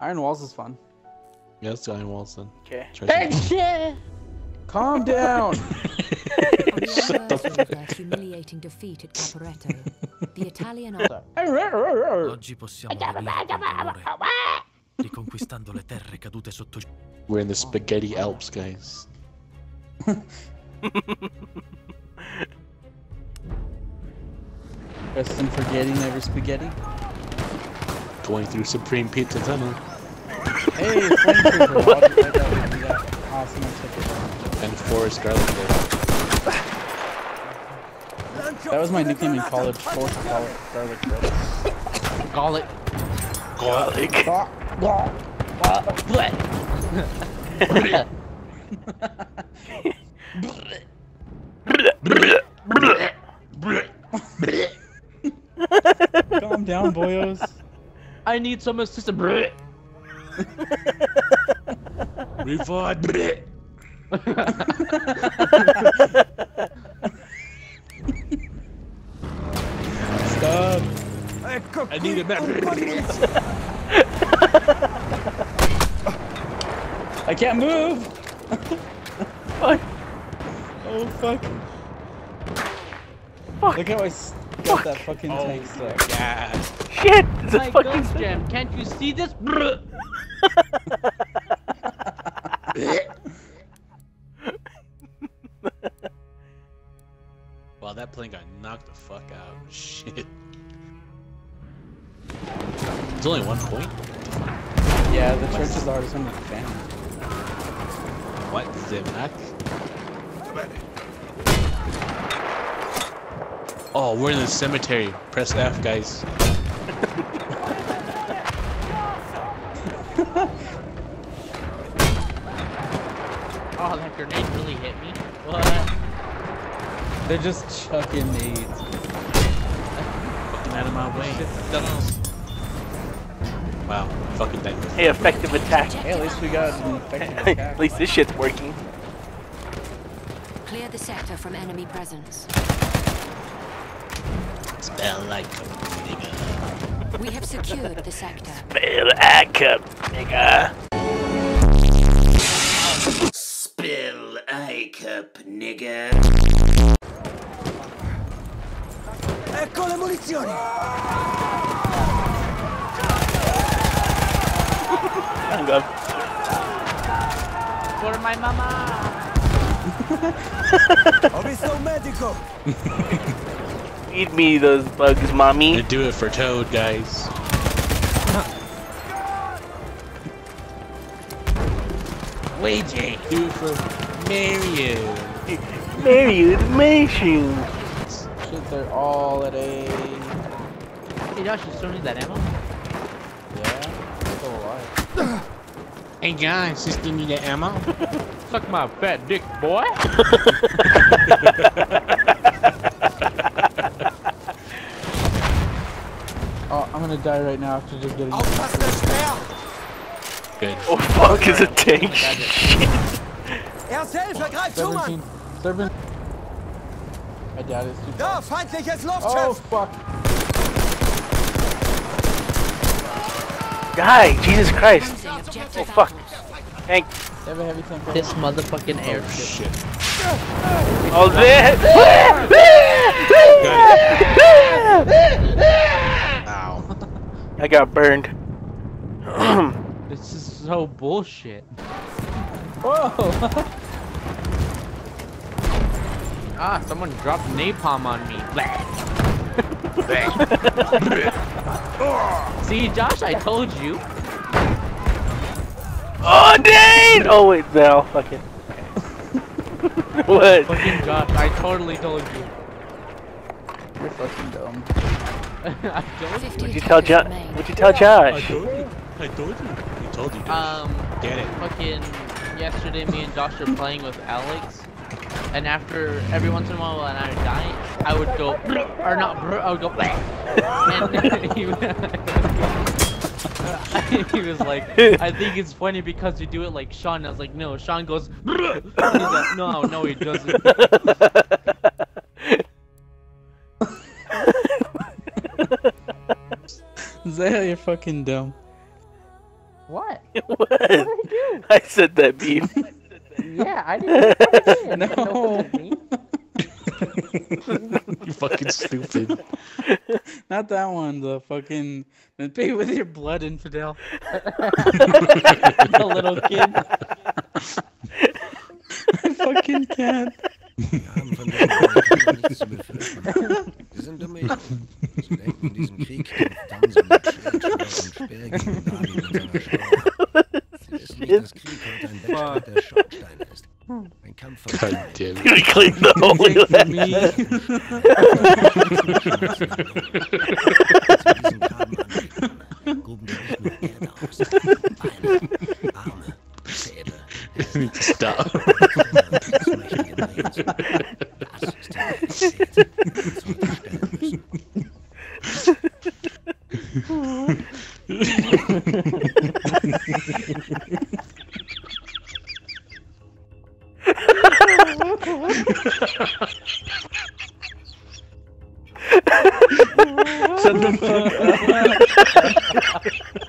Iron Walls is fun. Yeah, let's do Iron Walls then. Okay. Try some- Calm down. On the anniversary of humiliating defeat at Caporetto, the Italian army Oggi possiamo morire con dolore, riconquistando le terre cadute sotto We're in the spaghetti Alps, guys. Rest in forgetting never spaghetti. Going through Supreme Pizza Tunnel. Hey, flame trooper. I'll right there with you guys. Someone took it down. And Forest Garlic Day. That was my nickname in college. Forced garlic, garlic bread. Call it. Garlic. Calm down, boyos. I need some assistance. Bleh. Revive! Stop. I need a map. I can't move. Oh, fuck. Oh fuck. Look how I got that fucking Oh. tank stuck. Yeah. Shit! It's a My fucking ghost gem. Can't you see this? Bleh. Wow, that plane got knocked the fuck out. Shit. It's only one point? Yeah, the church is the hardest one to defend. What? Zemac? Oh, we're in the cemetery. Press F, guys. Oh, that grenade really hit me. What? They're just chucking nades. Fucking out of my way. Wow, fucking that. Hey, effective attack. Hey, at least we got an effective At least this shit's working. clear the sector from enemy presence. Spell like a nigga. We have secured the sector. Bill Acup, nigga. Spill a cup, nigga. Ecco le munizioni! Hang on. For my mama. Ho visto un medico! Feed me those bugs, mommy. Gonna do it for Toad, guys. Waging. Do it for Mario. Mary with Mayshoo. Shit, they're all at A. Hey Josh, you still need that ammo? Yeah, still alive. Hey guys, you still need that ammo? Suck my fat dick, boy. Oh, I'm gonna die right now after just getting. Aufpassen, der Speer! Good. Oh fuck, is a tank shit. Ersthilfe, greif zu, 17. Mann! 7. My dad is too. Da, feindliches Oh fuck. Guy, Jesus Christ. Oh, fuck. apples. Tank. They have a heavy tank. This motherfucking oh, airship. Shit. Oh, there. Ow. I got burned. This is so bullshit. Whoa! Ah, someone dropped napalm on me. See, Josh, I told you. Oh, dang! Oh, wait, no, fuck it. what? Fucking Josh, I totally told you. You're fucking dumb. I told you. 50 What'd you tell Josh? remain. What'd you tell Josh? told you. I told you. He told you. dude. Um, Get it. fucking yesterday, me and Josh were playing with Alex, and after every once in a while when I would die, I would go or not, I would go and he, he was like, I think it's funny because you do it like Sean. I was like, no, Sean goes. He's like, no, no, he doesn't. Zaya, you're fucking dumb. What? what? What did I do? I said that beef. Yeah, I didn't. I didn't know No. what. You fucking stupid. Not that one. The fucking the pay with your blood, infidel. the little kid. I fucking can't. Wir haben von der nichts zu befürchten. Wir sind dumme Idioten. Sie denken, in diesem Krieg kämpft Dansa mit Schwert, und Speer gegen Ali mit seiner Schwert. Es ist nicht das Krieg heute ein Wettstreit der Schornsteine ist. Ein Kampf von Kein Dämon. Ich krieg da auch Gruben wir nicht nur Erde aus. Shut the fuck up.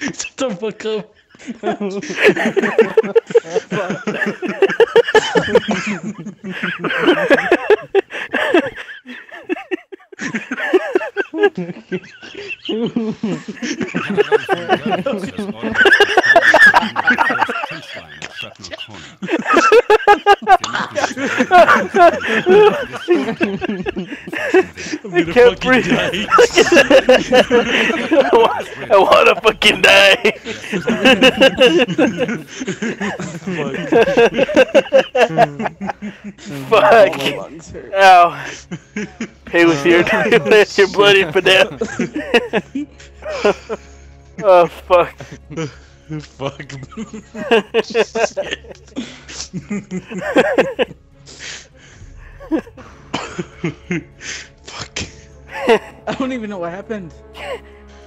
Shut the fuck up. I'm gonna can't fucking breathe. die. I want- I want to fucking die. Fuck. My lungs hurt. Ow. Pay with your, your blood infidel. oh, fuck. Fuck. Fuck. I don't even know what happened.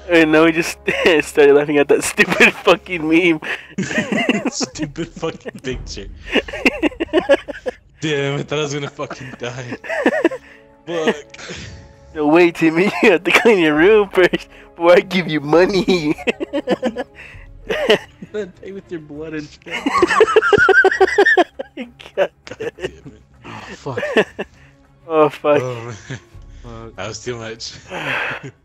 And now we just started laughing at that stupid fucking meme. Stupid fucking picture. Damn, I thought I was gonna fucking die. Fuck. No, wait, Timmy. You have to clean your room first before I give you money. Then pay with your blood and shit. God. Damn it. Oh, fuck. Oh, fuck. Oh, man. That was too much.